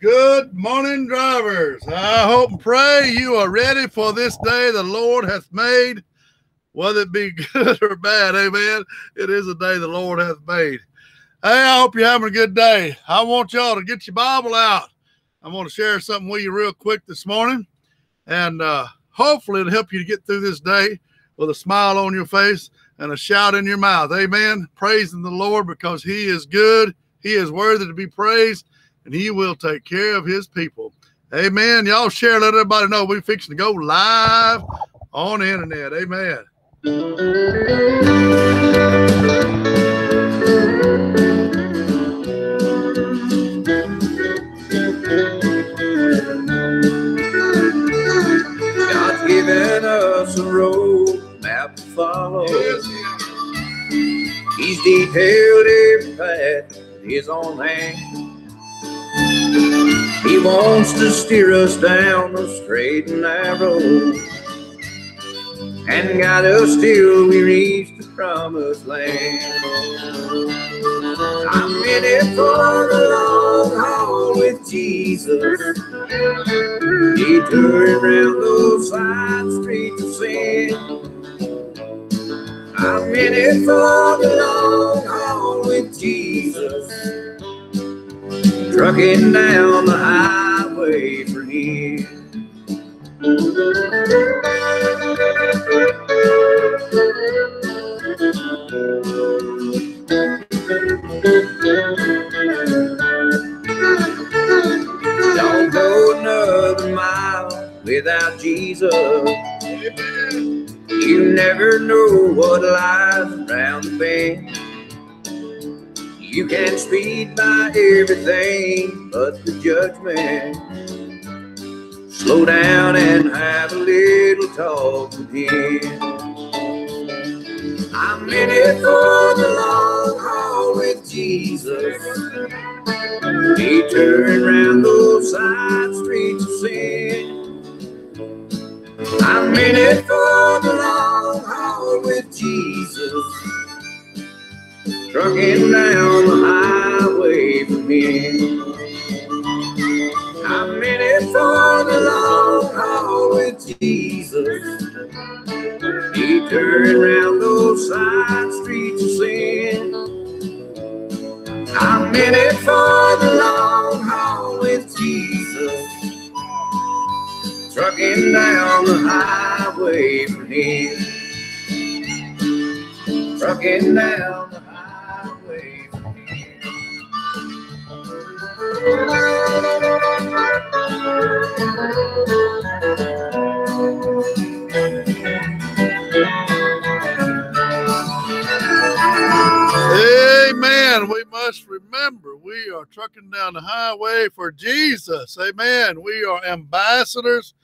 Good morning, drivers. I hope and pray you are ready for this day the Lord hath made, whether it be good or bad. Amen. It is a day the Lord hath made. Hey, I hope you're having a good day. I want y'all to get your Bible out. I'm going to share something with you real quick this morning, and uh, hopefully it'll help you to get through this day with a smile on your face and a shout in your mouth. Amen. Praising the Lord because He is good, He is worthy to be praised, and He will take care of His people. Amen. Y'all share, let everybody know we're fixing to go live on the internet. Amen. God's given us a road map to follow. He's detailed every path his own hand. He wants to steer us down the straight and narrow and guide us till we reach the promised land. I'm in it for the long haul with Jesus. Detouring around those side streets of sin. I'm in it for the Trucking down the highway for him. Don't go another mile without Jesus. You never know what lies around the bend. You can speed by everything but the judgment. Slow down and have a little talk with him. I'm in it for the long haul with Jesus. He turned round those side streets of sin. I'm in it for the long haul with Jesus. Trucking down the highway for me. I'm in it for the long haul with Jesus. He turned round those side must remember we are trucking down the highway for Jesus. Amen. We are ambassadors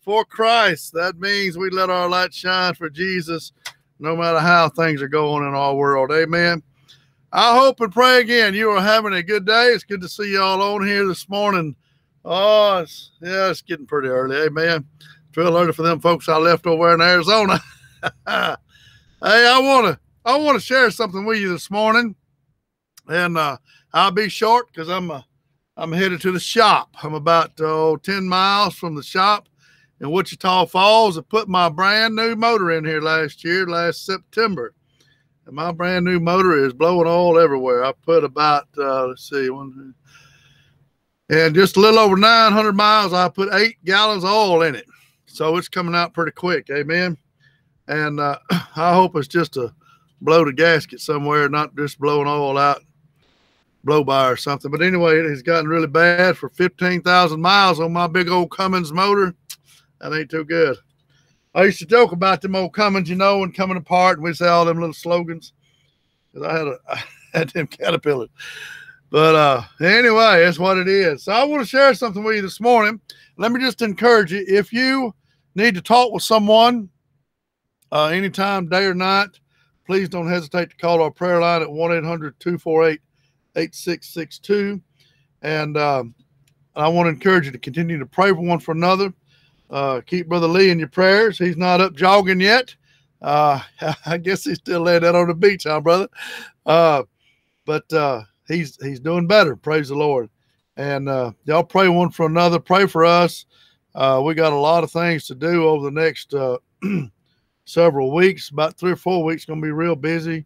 for Christ. That means we let our light shine for Jesus no matter how things are going in our world. Amen. I hope and pray again you are having a good day. It's good to see y'all on here this morning. Oh, it's, yeah, it's getting pretty early. Amen. Real early for them folks I left over in Arizona. hey, I want to I want to share something with you this morning, and uh, I'll be short because I'm uh, I'm headed to the shop. I'm about oh, 10 miles from the shop in Wichita Falls. I put my brand new motor in here last year, last September, and my brand new motor is blowing oil everywhere. I put about uh, let's see one. And just a little over 900 miles, I put eight gallons of oil in it. So it's coming out pretty quick. Amen. And uh, I hope it's just a blow the gasket somewhere, not just blowing oil out, blow by or something. But anyway, it has gotten really bad for 15,000 miles on my big old Cummins motor. That ain't too good. I used to joke about them old Cummins, you know, and coming apart, and we say all them little slogans. Because I had a I had them caterpillars. But uh anyway, that's what it is. So I want to share something with you this morning. Let me just encourage you if you need to talk with someone uh anytime, day or night, please don't hesitate to call our prayer line at 1-800-248-8662. And um, I want to encourage you to continue to pray for one for another. Uh, keep Brother Lee in your prayers. He's not up jogging yet. Uh, I guess he's still laying out on the beach, huh, brother? Uh, but uh, he's he's doing better. Praise the Lord. And uh, y'all pray one for another. Pray for us. Uh, we got a lot of things to do over the next several weeks. About three or four weeks, going to be real busy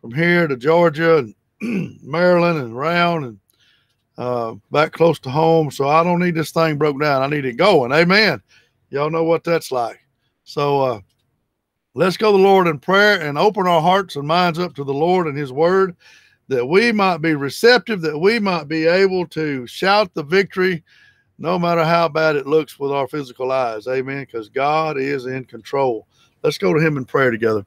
from here to Georgia and Maryland and around and uh, back close to home. So I don't need this thing broke down. I need it going. Amen. Y'all know what that's like. So uh, let's go to the Lord in prayer and open our hearts and minds up to the Lord and His Word that we might be receptive, that we might be able to shout the victory no matter how bad it looks with our physical eyes. Amen. Because God is in control. Let's go to Him in prayer together.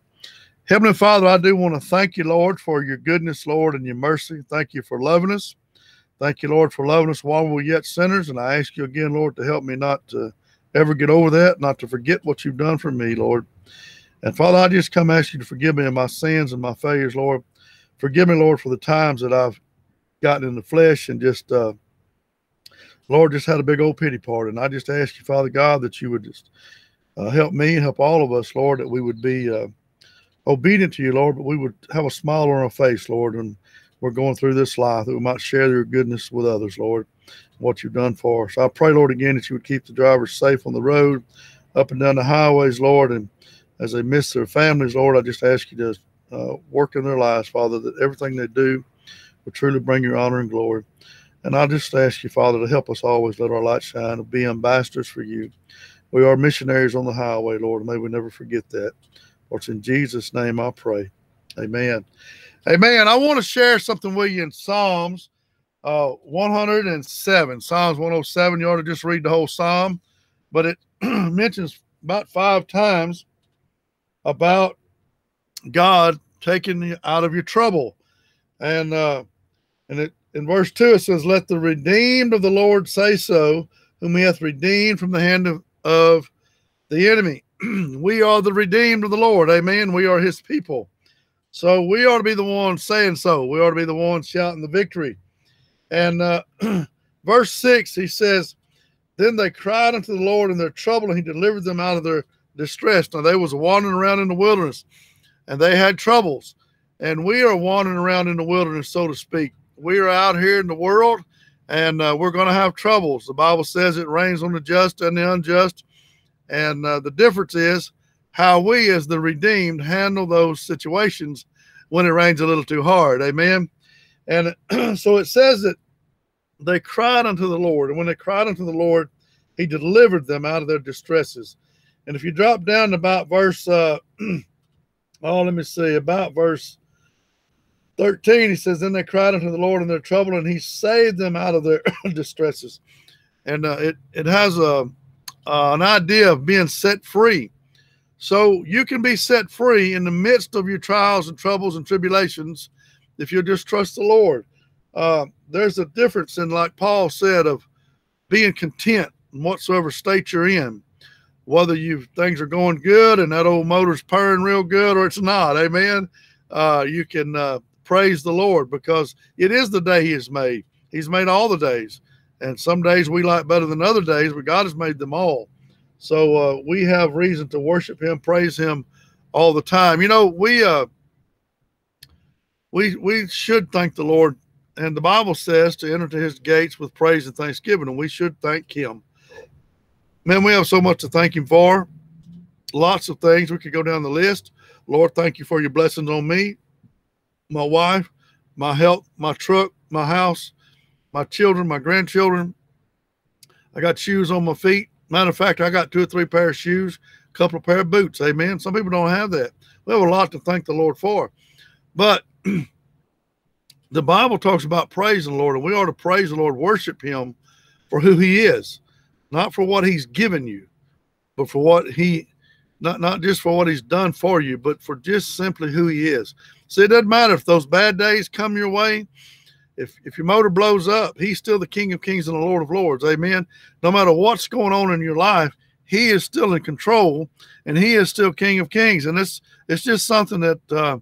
Heavenly Father, I do want to thank you, Lord, for your goodness, Lord, and your mercy. Thank you for loving us. Thank you, Lord, for loving us while we were yet sinners. And I ask you again, Lord, to help me not to ever get over that, not to forget what you've done for me, Lord. And Father, I just come ask you to forgive me of my sins and my failures, Lord. Forgive me, Lord, for the times that I've gotten in the flesh and just, uh, Lord, just had a big old pity party. And I just ask you, Father God, that you would just uh, help me and help all of us, Lord, that we would be uh, obedient to you, Lord, but we would have a smile on our face, Lord, and we're going through this life, that we might share your goodness with others, Lord, what you've done for us. I pray, Lord, again, that you would keep the drivers safe on the road, up and down the highways, Lord, and as they miss their families, Lord, I just ask you to uh, work in their lives, Father, that everything they do will truly bring your honor and glory. And I just ask you, Father, to help us always let our light shine and be ambassadors for you. We are missionaries on the highway, Lord. and May we never forget that. For it's in Jesus' name I pray. Amen. Amen. I want to share something with you in Psalms uh, 107. Psalms 107. You ought to just read the whole psalm, but it mentions about five times about God taking you out of your trouble. And uh, and it in verse 2 it says, Let the redeemed of the Lord say so, whom he hath redeemed from the hand of, of the enemy. we are the redeemed of the Lord. Amen. We are his people. So we ought to be the ones saying so. We ought to be the ones shouting the victory. And uh, verse 6, he says, Then they cried unto the Lord in their trouble, and he delivered them out of their distress. Now they was wandering around in the wilderness, and they had troubles. And we are wandering around in the wilderness, so to speak. We are out here in the world, and uh, we're going to have troubles. The Bible says it rains on the just and the unjust. And uh, the difference is how we, as the redeemed, handle those situations when it rains a little too hard. Amen. And so it says that they cried unto the Lord. And when they cried unto the Lord, he delivered them out of their distresses. And if you drop down about verse, uh, oh, let me see, about verse 13, he says, Then they cried unto the Lord in their trouble, and he saved them out of their distresses. And uh, it, it has a, uh, an idea of being set free. So you can be set free in the midst of your trials and troubles and tribulations if you just trust the Lord. Uh, there's a difference in, like Paul said, of being content in whatsoever state you're in, whether you things are going good and that old motor's purring real good or it's not. Amen. Uh, you can uh, praise the Lord because it is the day He has made. He's made all the days, and some days we like better than other days, but God has made them all. So uh, we have reason to worship Him, praise Him all the time. You know, we uh, we we should thank the Lord, and the Bible says to enter to His gates with praise and thanksgiving, and we should thank Him. Man, we have so much to thank Him for. Lots of things we could go down the list. Lord, thank you for your blessings on me, my wife, my health, my truck, my house, my children, my grandchildren. I got shoes on my feet. Matter of fact, I got two or three pair of shoes, a couple of pair of boots. Amen. Some people don't have that. We have a lot to thank the Lord for. But the Bible talks about praising the Lord, and we ought to praise the Lord, worship Him for who He is, not for what He's given you, but for what He, not, not just for what He's done for you, but for just simply who He is. See, it doesn't matter if those bad days come your way, if if your motor blows up, he's still the King of Kings and the Lord of Lords. Amen. No matter what's going on in your life, he is still in control and he is still King of Kings. And it's it's just something that uh,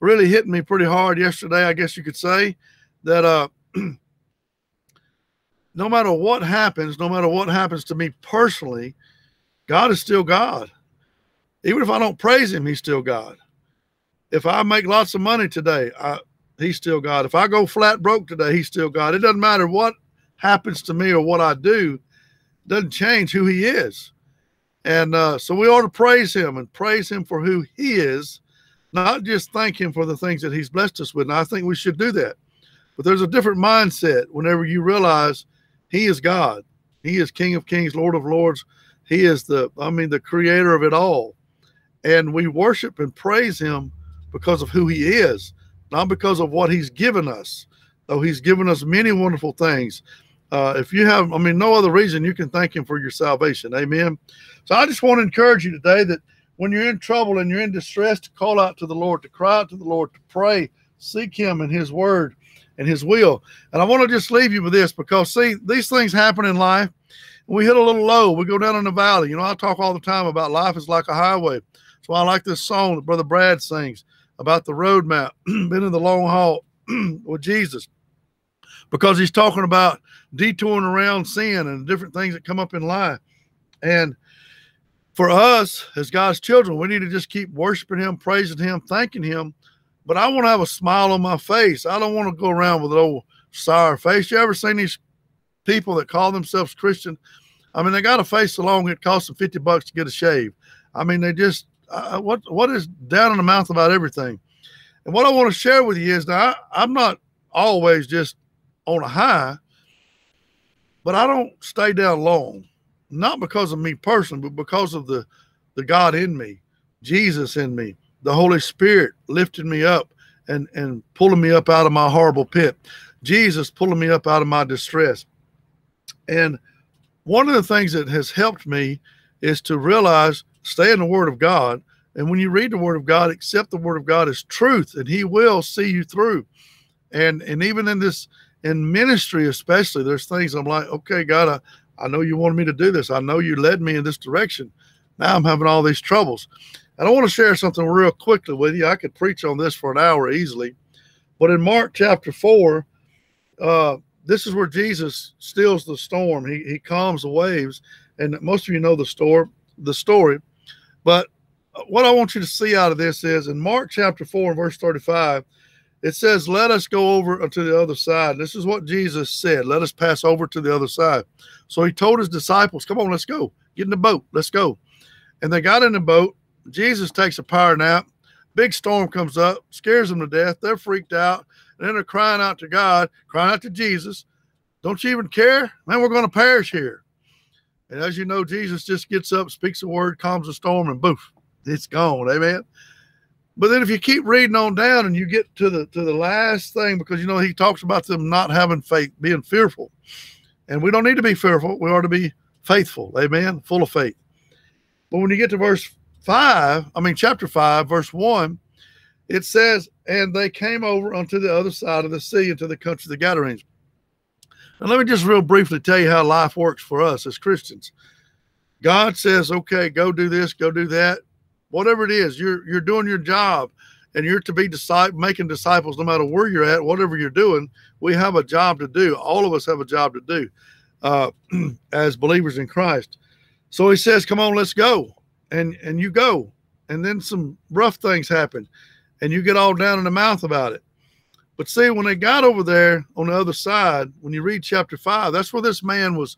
really hit me pretty hard yesterday, I guess you could say, that uh, no matter what happens, no matter what happens to me personally, God is still God. Even if I don't praise him, he's still God. If I make lots of money today, I he's still God. If I go flat broke today, he's still God. It doesn't matter what happens to me or what I do, doesn't change who he is. And uh, so we ought to praise him and praise him for who he is, not just thank him for the things that he's blessed us with. And I think we should do that. But there's a different mindset whenever you realize he is God. He is King of Kings, Lord of Lords. He is the, I mean, the creator of it all. And we worship and praise him because of who he is, not because of what he's given us, though he's given us many wonderful things. Uh, if you have, I mean, no other reason you can thank him for your salvation. Amen. So I just want to encourage you today that when you're in trouble and you're in distress, to call out to the Lord, to cry out to the Lord, to pray, seek him and his word and his will. And I want to just leave you with this because, see, these things happen in life. We hit a little low, we go down in the valley. You know, I talk all the time about life is like a highway. So I like this song that Brother Brad sings about the roadmap, been in the long haul with Jesus, because he's talking about detouring around sin and different things that come up in life. And for us as God's children, we need to just keep worshiping Him, praising Him, thanking Him. But I want to have a smile on my face. I don't want to go around with an old sour face. You ever seen these people that call themselves Christian? I mean, they got a face so long it costs them 50 bucks to get a shave. I mean, they just, what what is down in the mouth about everything? And what I want to share with you is now I, I'm not always just on a high, but I don't stay down long not because of me personally, but because of the the God in me, Jesus in me, the Holy Spirit lifting me up and and pulling me up out of my horrible pit, Jesus pulling me up out of my distress. And one of the things that has helped me is to realize stay in the Word of God. And when you read the Word of God, accept the Word of God as truth, and He will see you through. And and even in this in ministry, especially, there's things I'm like, okay, God, I, I know you wanted me to do this. I know you led me in this direction. Now I'm having all these troubles. And I want to share something real quickly with you. I could preach on this for an hour easily. But in Mark chapter 4, uh, this is where Jesus stills the storm. He, he calms the waves. And most of you know the story, the story. But uh, what I want you to see out of this is in Mark chapter 4 and verse 35, it says, Let us go over to the other side. This is what Jesus said. Let us pass over to the other side. So he told his disciples, Come on, let's go. Get in the boat. Let's go. And they got in the boat. Jesus takes a power nap. Big storm comes up, scares them to death. They're freaked out. And then they're crying out to God, crying out to Jesus. Don't you even care? Man, we're going to perish here. And as you know, Jesus just gets up, speaks a word, calms the storm, and boof, it's gone. Amen. But then if you keep reading on down and you get to the to the last thing, because you know he talks about them not having faith, being fearful. And we don't need to be fearful. We are to be faithful. Amen. Full of faith. But when you get to verse five, I mean chapter five, verse one, it says, and they came over unto the other side of the sea into the country of the Gadarenes. And let me just real briefly tell you how life works for us as Christians. God says, okay, go do this, go do that whatever it is, you're you're doing your job and you're to be disciple, making disciples no matter where you're at, whatever you're doing. We have a job to do. All of us have a job to do uh, as believers in Christ. So he says, "Come on, let's go," and and you go, and then some rough things happen, and you get all down in the mouth about it. But see, when they got over there on the other side, when you read chapter five, that's where this man was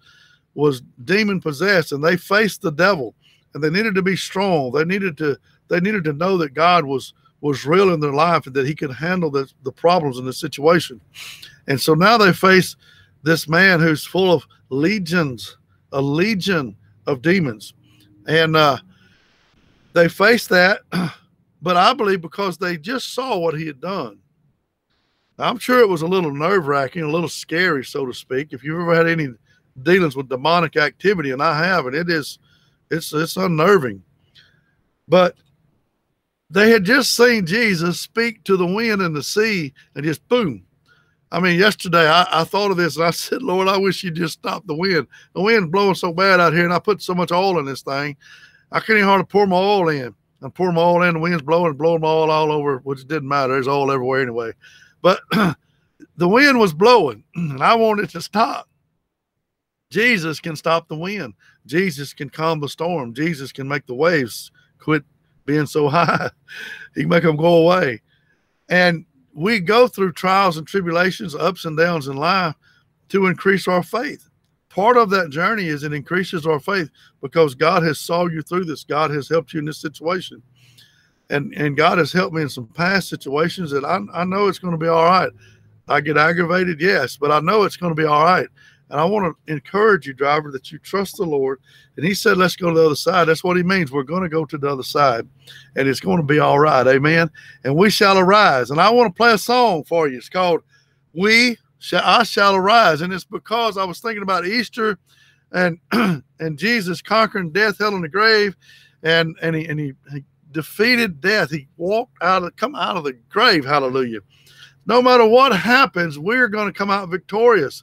was demon possessed, and they faced the devil and they needed to be strong. They needed to they needed to know that God was was real in their life and that He could handle the, the problems in the situation. And so now they face this man who's full of legions, a legion of demons, and uh, they face that. But I believe because they just saw what he had done. I'm sure it was a little nerve wracking, a little scary, so to speak. If you've ever had any dealings with demonic activity, and I have, and it is it's it's unnerving. But they had just seen Jesus speak to the wind and the sea and just boom. I mean, yesterday I, I thought of this and I said, Lord, I wish you'd just stop the wind. The wind's blowing so bad out here, and I put so much oil in this thing. I couldn't even hardly pour my oil in. I pour my oil in, the wind's blowing, blowing my oil all over, which didn't matter. There's oil everywhere anyway. But the wind was blowing, and I wanted to stop. Jesus can stop the wind. Jesus can calm the storm. Jesus can make the waves quit being so high. he can make them go away. And we go through trials and tribulations, ups and downs in life to increase our faith. Part of that journey is it increases our faith because God has saw you through this. God has helped you in this situation. And and God has helped me in some past situations that I, I know it's going to be all right. I get aggravated, yes, but I know it's going to be all right. And I want to encourage you, driver, that you trust the Lord. And He said, let's go to the other side. That's what He means. We're going to go to the other side, and it's going to be all right. Amen. And we shall arise. And I want to play a song for you. It's called We Shall I Shall Arise. And it's because I was thinking about Easter and and Jesus conquering death, hell, and the grave. And and he and he, he defeated mm-hmm. death. He walked out of come out of the grave. Hallelujah. No matter what happens, we're going to come out victorious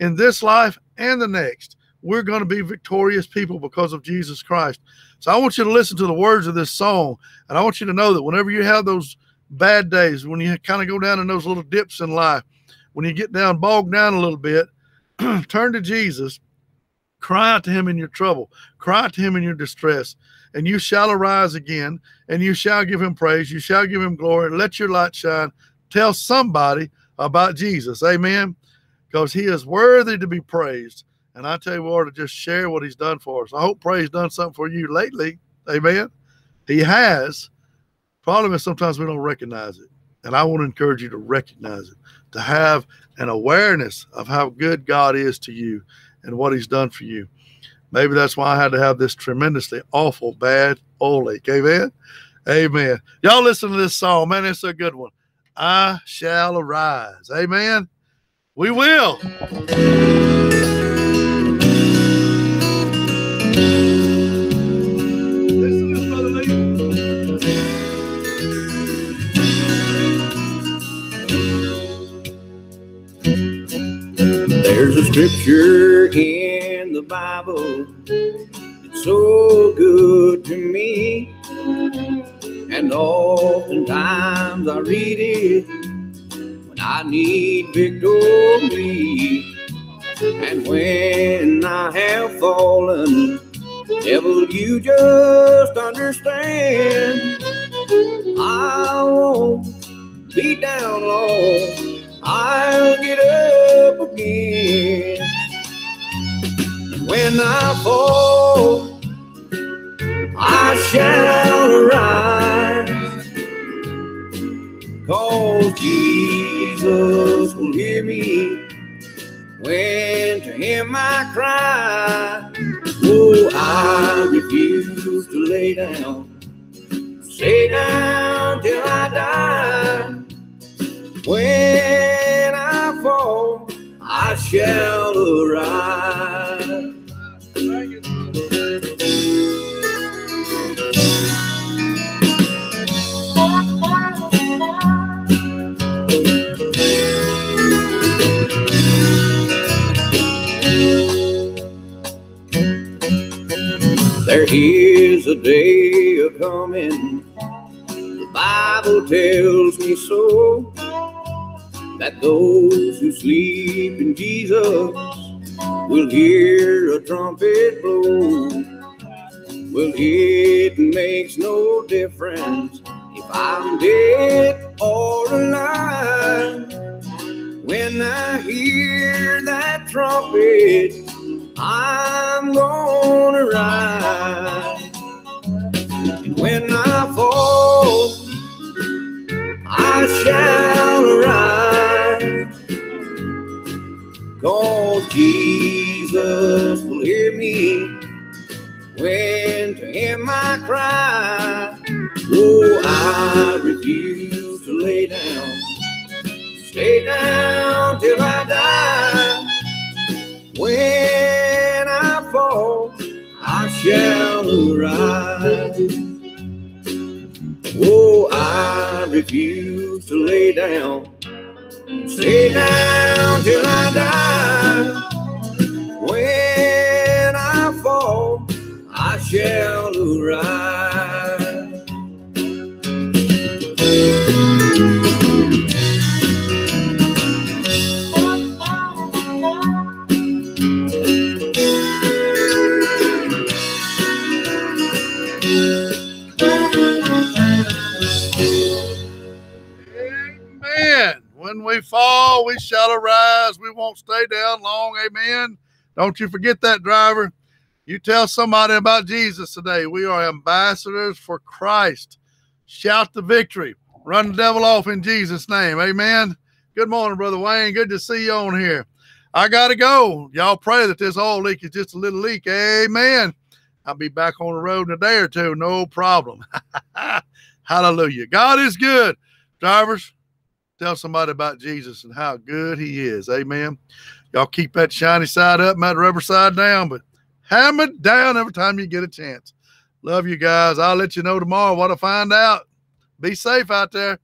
in this life and the next. We're going to be victorious people because of Jesus Christ. So I want you to listen to the words of this song. And I want you to know that whenever you have those bad days, when you kind of go down in those little dips in life, when you get down, bogged down a little bit, turn to Jesus, cry out to him in your trouble, cry out to him in your distress, and you shall arise again, and you shall give him praise, you shall give him glory, let your light shine. Tell somebody about Jesus. Amen because he is worthy to be praised. And I tell you what, to just share what he's done for us. I hope Praise done something for you lately. Amen. He has. Problem is sometimes we don't recognize it. And I want to encourage you to recognize it, to have an awareness of how good God is to you and what he's done for you. Maybe that's why I had to have this tremendously awful, bad old ache. Amen. Amen. Y'all listen to this song, man. It's a good one. I shall arise. Amen. We will. There's a scripture in Bible It's so good to me. And oftentimes I read it when I need victory. And when I have fallen, devil, you just understand. I won't be down long. I'll get up again. When I fall, I shall arise. Cause Jesus will hear me when to him I cry. Oh, I refuse to lay down, stay down till I die. When I fall, I shall arise. A day of coming, the Bible tells me so, that those who sleep in Jesus will hear a trumpet blow. Well, it makes no difference if I'm dead or alive. When I hear that trumpet, I'm I cry. Oh, I refuse to lay down, stay down till I die. When I fall, I shall arise. Oh, I refuse to lay down, stay down till I die. Shall arise. Amen. When we fall, we shall arise. We won't stay down long. Amen. Don't you forget that, driver. You tell somebody about Jesus today. We are ambassadors for Christ. Shout the victory. Run the devil off in Jesus' name. Amen. Good morning, Brother Wayne. Good to see you on here. I got to go. Y'all pray that this oil leak is just a little leak. Amen. I'll be back on the road in a day or two. No problem. Hallelujah. God is good. Drivers, tell somebody about Jesus and how good he is. Amen. Y'all keep that shiny side up that rubber side down, but hammer down every time you get a chance. Love you guys. I'll let you know tomorrow what I find out. Be safe out there.